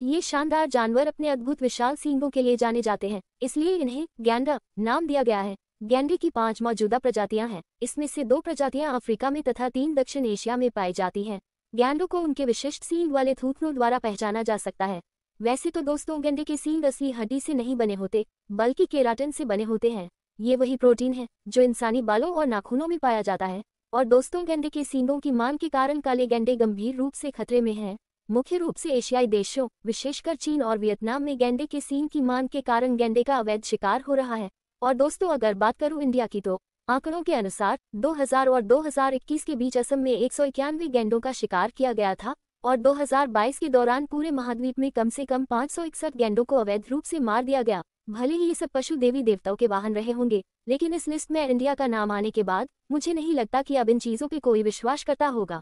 ये शानदार जानवर अपने अद्भुत विशाल सींगों के लिए जाने जाते हैं, इसलिए इन्हें गैंडा नाम दिया गया है। गैंडे की पाँच मौजूदा प्रजातियाँ हैं, इसमें से दो प्रजातियाँ अफ्रीका में तथा तीन दक्षिण एशिया में पाई जाती हैं। गैंडों को उनके विशिष्ट सींग वाले थूथनों द्वारा पहचाना जा सकता है। वैसे तो दोस्तों, गेंडे के सींग असली हड्डी से नहीं बने होते, बल्कि केराटिन से बने होते हैं। ये वही प्रोटीन है, जो इंसानी बालों और नाखूनों में पाया जाता है। और दोस्तों, गेंडे के सींगों की मांग के कारण काले गेंडे गंभीर रूप से खतरे में हैं। मुख्य रूप से एशियाई देशों, विशेषकर चीन और वियतनाम में गेंडे के सींग की मांग के कारण गेंडे का अवैध शिकार हो रहा है। और दोस्तों, अगर बात करूँ इंडिया की तो आंकड़ों के अनुसार 2000 और 2021 के बीच असम में एक गेंडों का शिकार किया गया था और 2022 के दौरान पूरे महाद्वीप में कम से कम पाँच गेंडों को अवैध रूप से मार दिया गया। भले ही ये सब पशु देवी देवताओं के वाहन रहे होंगे, लेकिन इस लिस्ट में इंडिया का नाम आने के बाद मुझे नहीं लगता कि अब इन चीज़ों पे कोई विश्वास करता होगा।